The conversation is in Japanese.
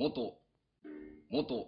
元、元、